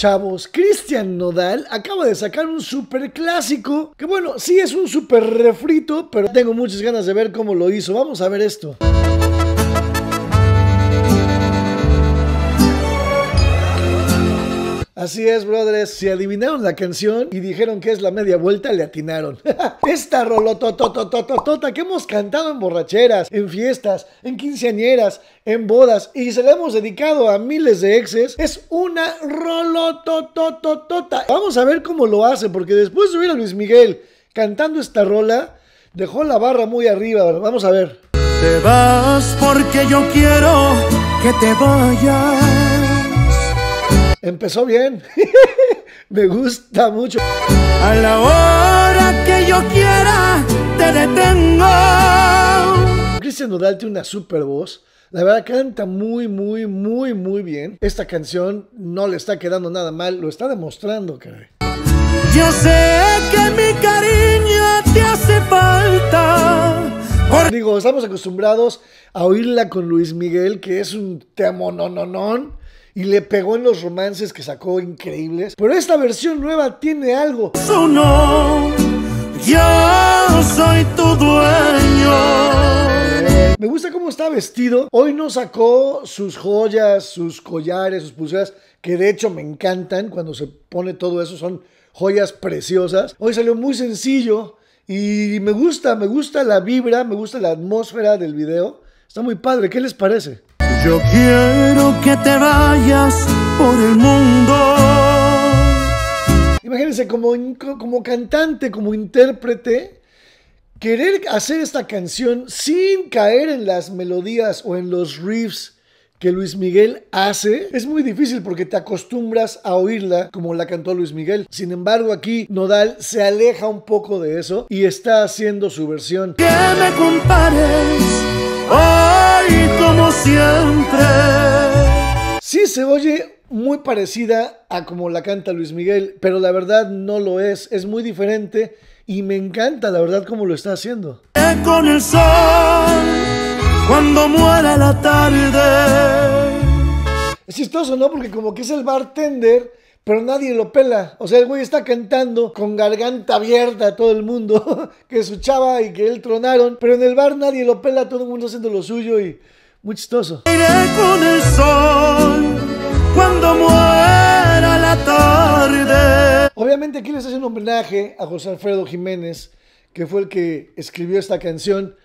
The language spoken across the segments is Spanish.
Chavos, Cristian Nodal acaba de sacar un super clásico. Que bueno, sí es un super refrito, pero tengo muchas ganas de ver cómo lo hizo. Vamos a ver esto. Así es, brothers. Si adivinaron la canción y dijeron que es la media vuelta, le atinaron. Esta rolotototototota que hemos cantado en borracheras, en fiestas, en quinceañeras, en bodas y se la hemos dedicado a miles de exes, es una rolototototota. Vamos a ver cómo lo hace, porque después de oír a Luis Miguel cantando esta rola, dejó la barra muy arriba. Vamos a ver. Te vas porque yo quiero que te vayas. Empezó bien. Me gusta mucho. A la hora que yo quiera, te detengo. Cristian Nodal tiene una super voz. La verdad canta muy, muy, muy, muy bien. Esta canción no le está quedando nada mal. Lo está demostrando, caray. Yo sé que mi cariño te hace falta. Digo, estamos acostumbrados a oírla con Luis Miguel, que es un temonononón y le pegó en los romances que sacó increíbles. Pero esta versión nueva tiene algo. no, yo soy tu dueño. Me gusta cómo está vestido. Hoy no sacó sus joyas, sus collares, sus pulseras, que de hecho me encantan cuando se pone todo eso. Son joyas preciosas. Hoy salió muy sencillo y me gusta, me gusta la vibra, me gusta la atmósfera del video. Está muy padre. ¿Qué les parece? Yo quiero que te vayas por el mundo. Imagínense, como, como cantante, como intérprete, querer hacer esta canción sin caer en las melodías o en los riffs que Luis Miguel hace es muy difícil porque te acostumbras a oírla como la cantó Luis Miguel. Sin embargo, aquí Nodal se aleja un poco de eso y está haciendo su versión. Que me compares hoy como siempre. Sí, se oye muy parecida a como la canta Luis Miguel, pero la verdad no lo es, es muy diferente y me encanta la verdad cómo lo está haciendo. Con el sol, cuando muera la tarde. Es chistoso, ¿no? Porque como que es el bartender pero nadie lo pela. O sea, el güey está cantando con garganta abierta a todo el mundo, que su chava y que él tronaron, pero en el bar nadie lo pela, todo el mundo haciendo lo suyo y muy chistoso. Iré con el sol cuando muera la tarde. Obviamente aquí les hace un homenaje a José Alfredo Jiménez, que fue el que escribió esta canción.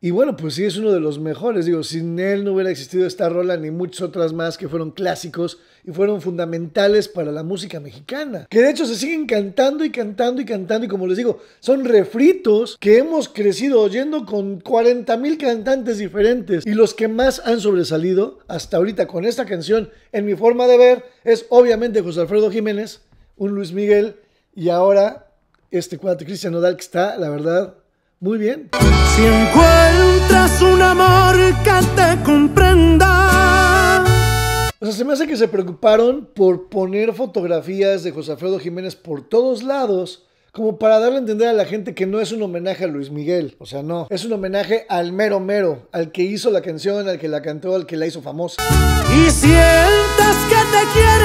Y bueno, pues sí, es uno de los mejores. Digo, sin él no hubiera existido esta rola ni muchas otras más que fueron clásicos y fueron fundamentales para la música mexicana. Que de hecho se siguen cantando y cantando y cantando. Y como les digo, son refritos que hemos crecido oyendo con 40 mil cantantes diferentes. Y los que más han sobresalido hasta ahorita con esta canción, en mi forma de ver, es obviamente José Alfredo Jiménez, un Luis Miguel y ahora este cuate Cristian Nodal que está, la verdad, muy bien. Si encuentras un amor que te comprenda. O sea, se me hace que se preocuparon por poner fotografías de José Alfredo Jiménez por todos lados, como para darle a entender a la gente que no es un homenaje a Luis Miguel. O sea, no, es un homenaje al mero mero, al que hizo la canción, al que la cantó, al que la hizo famosa. Y sientas que te quiere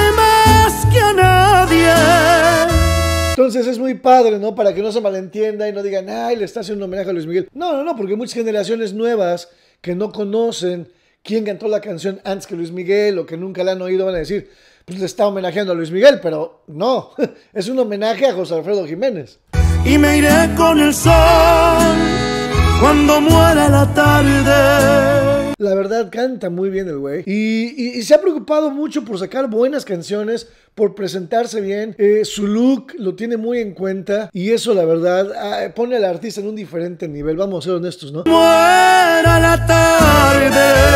Entonces es muy padre, ¿no? Para que no se malentienda y no digan, ay, le está haciendo un homenaje a Luis Miguel. No, no, no, porque muchas generaciones nuevas que no conocen quién cantó la canción antes que Luis Miguel o que nunca la han oído van a decir, pues le está homenajeando a Luis Miguel, pero no, es un homenaje a José Alfredo Jiménez. Y me iré con el sol cuando muera la tarde. La verdad, canta muy bien el güey. Y, se ha preocupado mucho por sacar buenas canciones, por presentarse bien. Eh, su look lo tiene muy en cuenta. Y eso, la verdad, ah, pone al artista en un diferente nivel. Vamos a ser honestos, ¿no? Muera la tarde.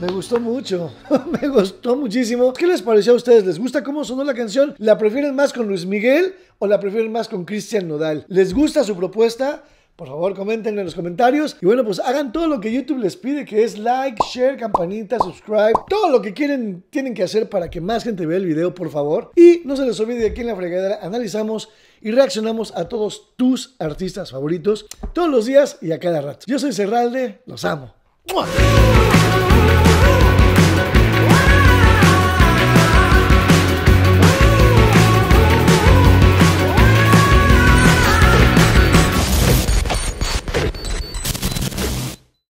Me gustó mucho, me gustó muchísimo. ¿Qué les pareció a ustedes? ¿Les gusta cómo sonó la canción? ¿La prefieren más con Luis Miguel o la prefieren más con Cristian Nodal? ¿Les gusta su propuesta? Por favor, comenten en los comentarios. Y bueno, pues hagan todo lo que YouTube les pide, que es like, share, campanita, subscribe. Todo lo que quieren, tienen que hacer para que más gente vea el video, por favor. Y no se les olvide aquí en la fregadera analizamos y reaccionamos a todos tus artistas favoritos todos los días y a cada rato. Yo soy Cerralde, los amo.